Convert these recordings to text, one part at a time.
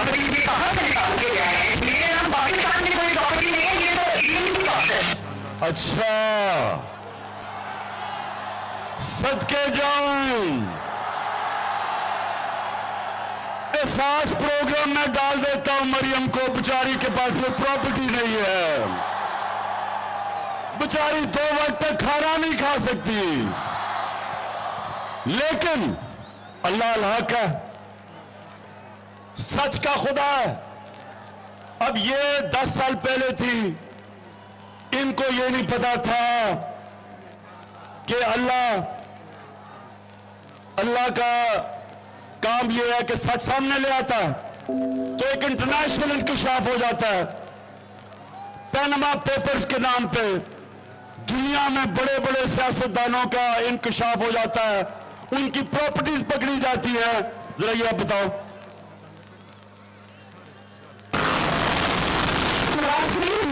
के है ये प्रोसेस अच्छा जाऊँ एहसास प्रोग्राम में डाल देता हूँ, मरियम को। बेचारी के पास कोई प्रॉपर्टी नहीं है। बेचारी दो वक्त तक खाना नहीं खा सकती। लेकिन अल्लाह अल्लाह का सच का खुदा है। अब ये दस साल पहले थी। इनको ये नहीं पता था कि अल्लाह अल्लाह का काम ये है कि सच सामने ले आता है तो एक इंटरनेशनल इंकशाफ हो जाता है। पैनमा पेपर्स के नाम पे दुनिया में बड़े बड़े सियासतदानों का इंकशाफ हो जाता है। उनकी प्रॉपर्टीज़ पकड़ी जाती है। जरा ये बताओ।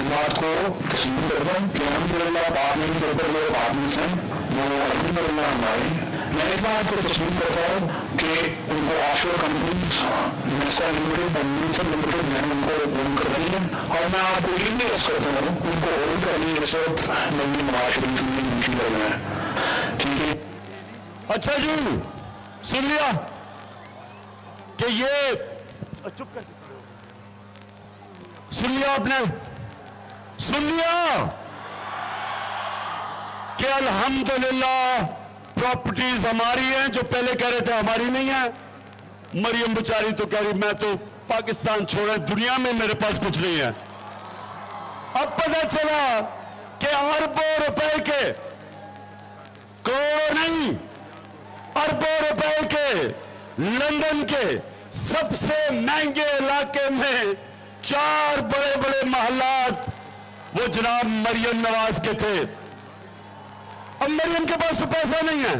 इस बात को तस्लीम करता हूँ कि अलहमदिल्ला आपने के ऊपर जो आदमी हैं वो अलहमदिल्ला हमारे। मैं इस बात को तस्लीम करता हूँ कि उनको ऑफशोर कंपनीज़ लिमिटेड और लिमिटेड मैंने उनको ओन कर दी है और मैं आपको ये भी अर्ज़ करता हूँ उनको ओन करनी इस वक्त नवी नवाज़ शरीफ में मुमकिन लग रहा है। ठीक है? अच्छा जी सुन लिया कि ये चुप कर सुन लिया आपने? सुन लिया। कि अल्हम्दुलिल्लाह प्रॉपर्टीज़ हमारी हैं, जो पहले कह रहे थे हमारी नहीं है। मरियम बेचारी तो कह रही, मैं तो पाकिस्तान छोड़े दुनिया में मेरे पास कुछ नहीं है। अब पता चला कि अरबों रुपए के, करोड़ों नहीं, अरबों रुपए के, लंदन के सबसे महँगे इलाके में चार बड़े बड़े महलात वो जनाब मरियम नवाज़ के थे। अब मरियम के पास तो पैसा नहीं है।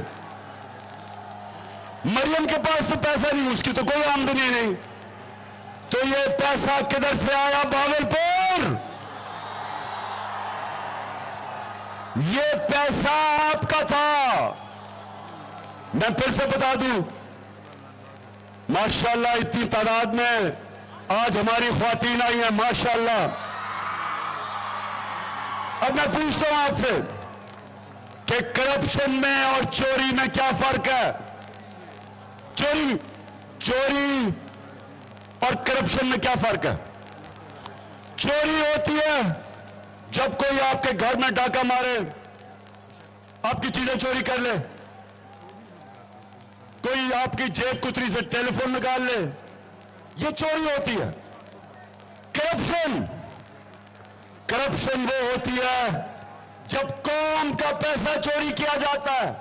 मरियम के पास तो पैसा नहीं, उसकी तो कोई आमदनी नहीं। तो ये पैसा किधर से आया? बावलपुर ये पैसा आपका था। मैं फिर से बता दूँ, माशाल्लाह इतनी तादाद में आज हमारी खातन आई है, माशाल्लाह। अब मैं पूछता हूँ आपसे कि करप्शन में और चोरी में क्या फ़र्क है? चोरी चोरी और करप्शन में क्या फ़र्क है? चोरी होती है जब कोई आपके घर में डाका मारे, आपकी चीज़ें चोरी कर ले, कोई आपकी जेब कुतरी से टेलीफोन निकाल ले, ये चोरी होती है। करप्शन करप्शन वो होती है जब कौम का पैसा चोरी किया जाता है।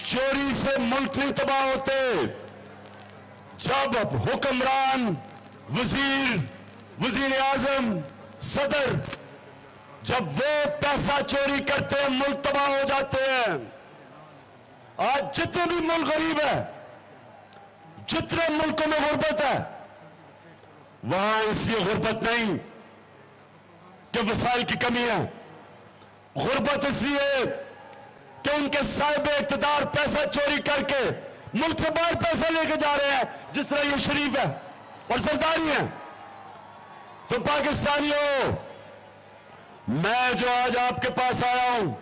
चोरी से मुल्क नहीं तबाह होते। जब हुक्मरान, वज़ीर वज़ीर आज़म सदर, जब वो पैसा चोरी करते हैं, मुल्क तबाह हो जाते हैं। आज जितने भी मुल्क गरीब है, जितने मुल्कों में गुर्बत है, वहाँ इसलिए गुर्बत नहीं। कि वसाइल की कमी है गुर्बत इसलिए कि उनके साहिब इकतदार पैसा चोरी करके मुल्क से बाहर पैसा लेके जा रहे हैं, जिस तरह ये शरीफ है और सरदारी है तो पाकिस्तानियों, मैं जो आज आपके पास आया हूँ,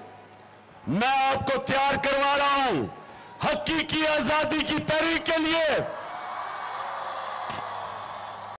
मैं आपको तैयार करवा रहा हूँ, हकीकी आज़ादी की तहरीक के लिए